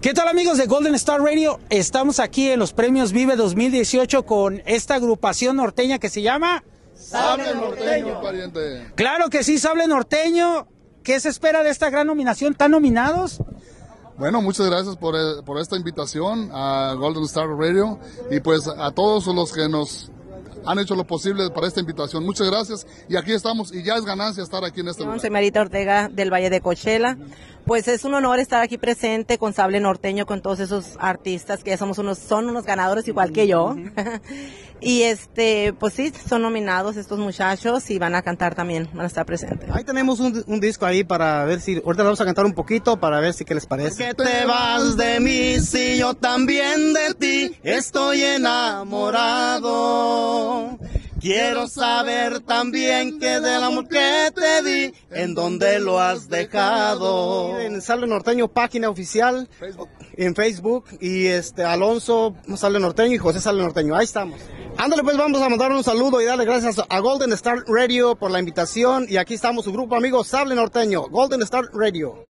¿Qué tal amigos de Golden Star Radio? Estamos aquí en los premios Vive 2018 con esta agrupación norteña que se llama... Sable Norteño, pariente. Claro que sí, Sable Norteño. ¿Qué se espera de esta gran nominación? ¿Están nominados? Bueno, muchas gracias por, eh, por esta invitación a Golden Star Radio y pues a todos los que nos han hecho lo posible para esta invitación. Muchas gracias y aquí estamos y ya es ganancia estar aquí en este lugar. Soy Marita Ortega del Valle de Cochela. Pues es un honor estar aquí presente con Sable Norteño, con todos esos artistas que ya somos unos, son unos ganadores igual que yo. y este, pues sí, son nominados estos muchachos y van a cantar también, van a estar presentes. Ahí tenemos un, un disco ahí para ver si, ahorita vamos a cantar un poquito para ver si qué les parece. Que te vas de mí si yo también de ti estoy enamorado. Quiero saber también que del amor que te di, en dónde lo has dejado. En Sale Norteño, página oficial, en Facebook, y este Alonso Sale Norteño y José Sale Norteño. Ahí estamos. Ándale, pues vamos a mandar un saludo y darle gracias a Golden Star Radio por la invitación. Y aquí estamos su grupo amigo Sable Norteño, Golden Star Radio.